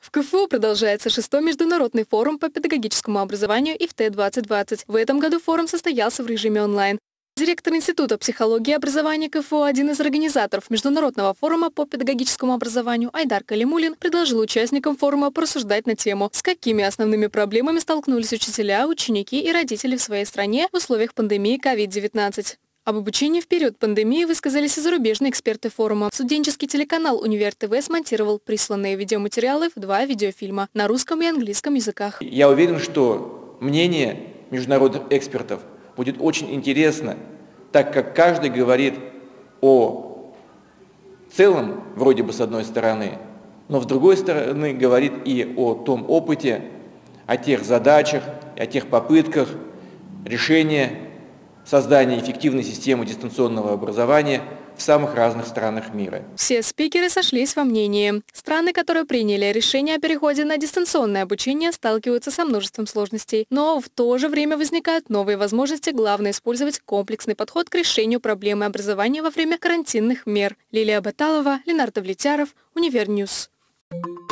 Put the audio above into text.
В КФУ продолжается шестой международный форум по педагогическому образованию ИФТ-2020. В этом году форум состоялся в режиме онлайн. Директор Института психологии и образования КФУ, один из организаторов Международного форума по педагогическому образованию Айдар Калимулин предложил участникам форума порассуждать на тему, с какими основными проблемами столкнулись учителя, ученики и родители в своей стране в условиях пандемии COVID-19. Об обучении в период пандемии высказались и зарубежные эксперты форума. Студенческий телеканал «Универ ТВ» смонтировал присланные видеоматериалы в два видеофильма на русском и английском языках. Я уверен, что мнение международных экспертов будет очень интересно, так как каждый говорит о целом, вроде бы с одной стороны, но с другой стороны говорит и о том опыте, о тех задачах, о тех попытках решения создания эффективной системы дистанционного образования в самых разных странах мира. Все спикеры сошлись во мнении. Страны, которые приняли решение о переходе на дистанционное обучение, сталкиваются со множеством сложностей. Но в то же время возникают новые возможности. Главное использовать комплексный подход к решению проблемы образования во время карантинных мер. Лилия Баталова, Ленардо Влетяров, Универньюз. Thank you